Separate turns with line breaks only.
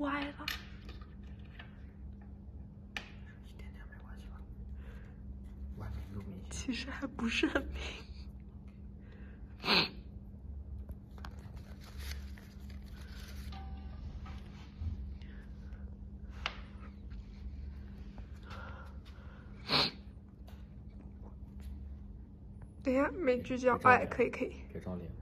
歪了。
一点点没关系吧？完明度明显。
其实还不是很明。等一下没聚焦，哎，可以可以。
别照脸。